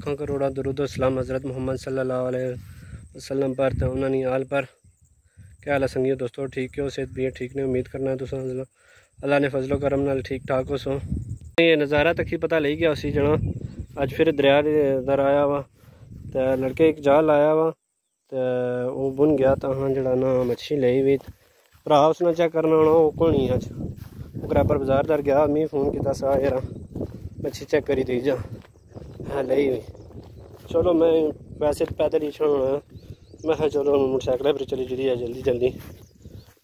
लखों करोड़ा दरुद सलाम हज़रत मोहम्मद वसल्लम पर तो उन्होंने आल पर। क्या हाल संगी दोस्तों? ठीक हो? सेहत भी ठीक ने उम्मीद करना तुस अल्लाह ने फजलो करम नाल ठीक ठाक हो सो। ये नज़ारा तक ही पता लग गया उसी जना। अज फिर दरिया इधर आया वा तो लड़के एक जाल लाया वा तो वह बुन गया तो हाँ जड़ा ना मच्छी ले भी भरा, उसने चेक करना होना वो को नहीं अज पर बाज़ार दर गया, मैं फ़ोन किया सा यार मच्छी चेक करी दी जा। है ले हुई चलो, मैं वैसे तो पैदल ही छोड़ना मैं हाँ चलो मोटरसाइकिल पर चली है, जल्दी जल्दी।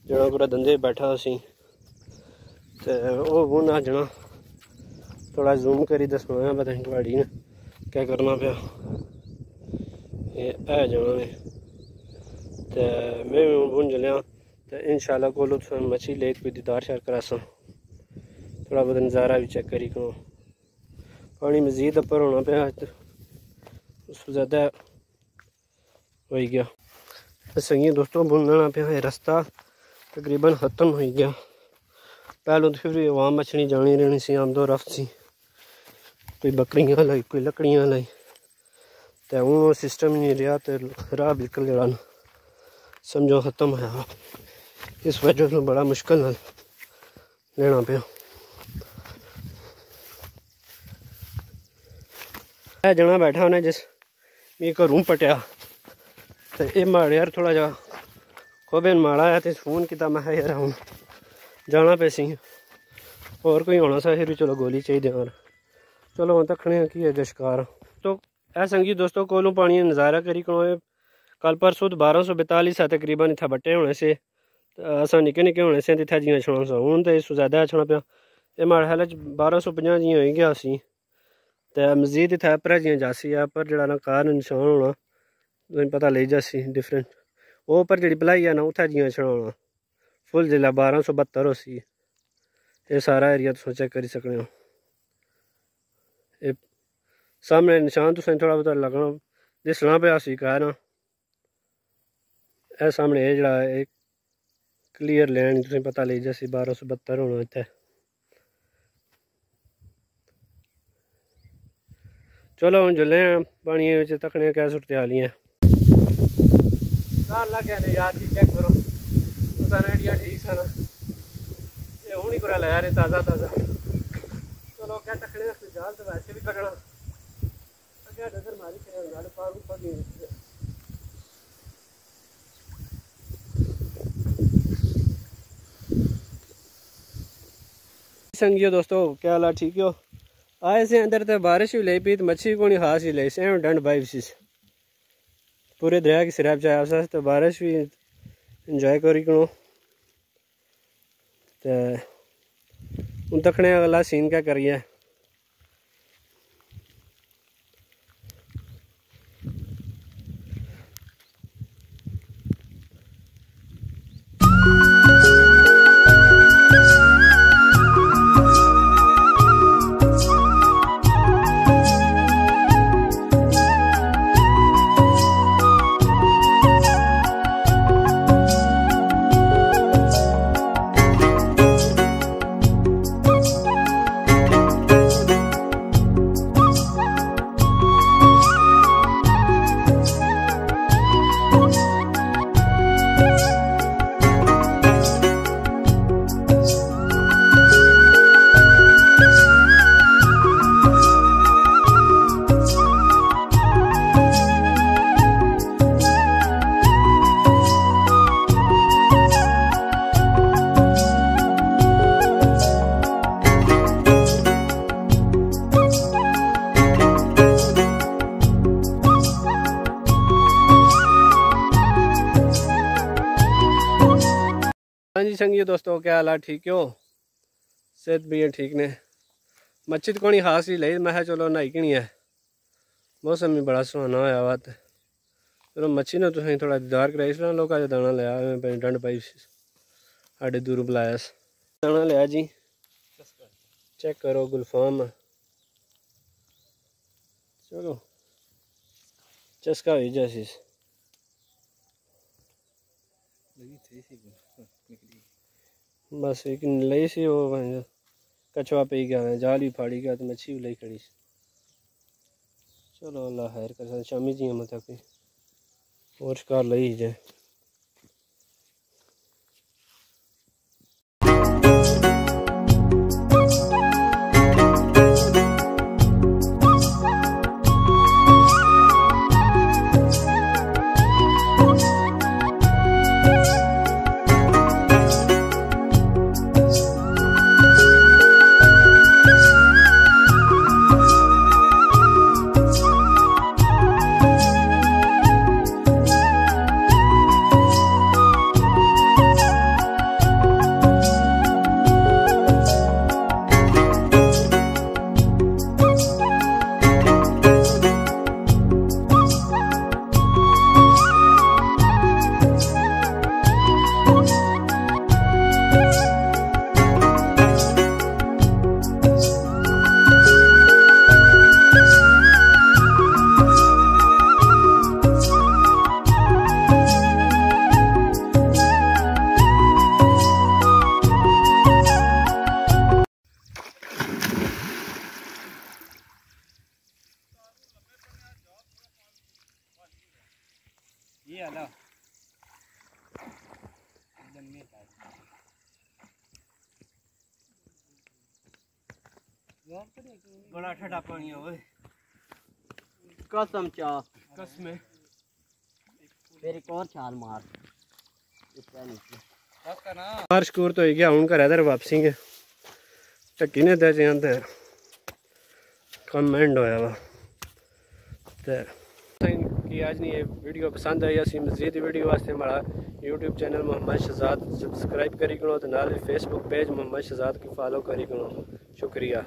जना पूरा धंधे बैठा असी तो वह बुन अजना थोड़ा जूम करी दसना पता नहीं थोड़ी ने क्या करना पाया। है जाना में तो मैं भी बुन चलिया तो इन शाला को मच्छी लेक कोई दीदार शार करासा। थोड़ा बहुत नज़ारा भी चेक करी करो। पानी मजीद अपर होना पाया तो। ज़्यादा हो गया। सही दोस्तों बुनना पाया रास्ता। तकरीबन ख़त्म हो गया। पहलों तो फिर आवाम मछली जानी रहनी सी, आमदो रफ्त सी। कोई बकरियाँ लाई, कोई लकड़ियाँ लाई। तो हूँ सिस्टम नहीं रहा तो राह बिल्कुल जरा समझो ख़त्म है इस वजह से बड़ा मुश्किल लेना पे जना बैठा उन्हें जिस मैं एक रूम पटिया तो ये माड़े यार थोड़ा जा खोबे माड़ा है तो फ़ोन किया मैं यार हूँ जाना पे सी और कोई होना सा फिर चलो गोली चाहिए यार चलो हम तकने की है शिकार तो ऐ संगी दोस्तों कोलों पानी नज़ारा करी करो कल परसों तो बारह सौ बतालीस है तकरीबन इतना बट्टे होने से असा निके निके होने से इतना जियाँ छुना सा हूँ तो इस ज़्यादा छुना पाया ये माड़े हाल बारह सौ पंजा जियाँ हो गया असी तो मजीद इतना पर जियाँ जासी है पर जरा कार निशान होना तुम पता ले जासी डिफरेंट वो पर जी भलाई है ना उत्थै जियाँ छुना फुल जिला बारह सौ बहत्तर उसी ये सारा एरिया तुम चेक करी सकने हो सामने निशान तुसें थोड़ा बहुत लगना दिसना पे सी कह ना ए सामने ये जड़ा एक क्लीयर लैन तुसें पता लगी जैसी बारह सौ बहत्तर होना इतने चलो हम जुले पानी तकने क्या हाली है। यार चेक करो। ठीक सा ये हूँ ही पूरा लाया रे ताज़ा ताज़ा। चलो क्या टकने जाल तो वैसे भी कटना अगर नज़र मारी फिर गल पार ऊपर नहीं संगियो दोस्तों क्या हाल ठीक हो? आए से अंदर तो बारिश भी ले पी तो मच्छी को खास ही ले से डंड बाई पूरे दरिया की सिराब चाहे तो बारिश भी इंजॉय करी करो तो हूँ तखने अगला सीन क्या करिए? जी, संगी दोस्तों, क्या हाल है? ठीक हो? सेहत भी है, ठीक ने? मच्छी तो कोनी खास ही ली मैं चलो नहाई कि नहीं है। मौसम भी बड़ा सुहाना होया वा चलो मच्छी ने तुम थोड़ा दीदार कराई सर लोग अज दाना लिया डंड पाई साढ़े दूर बुलाया दाना लिया जी। चेक करो, गुलफाम। चलो। चस्का हुई जैसी बस एक लई सी वो कछुआ पे गया जाल भी फाड़ी गया तो मच्छी भी लई खड़ी चलो अल्लाह खैर कर शामी जी मत और शिकार लई जाए। बड़ा ठंडा पानी है कसम चा। कसम फिर एक और छाल मार। बारिश कूर तो गया हूँ घर इधर वापसी गए। ढक्की ने दे जाते कम एंड होया वा। तो अज नहीं ये वीडियो पसंद आई असं मजीद वीडियो वास्ते हमारा YouTube channel Mohammad Shahzad subscribe करी करो तो फेसबुक पेज मोहम्मद शहजाद की फॉलो करी करो। शुक्रिया।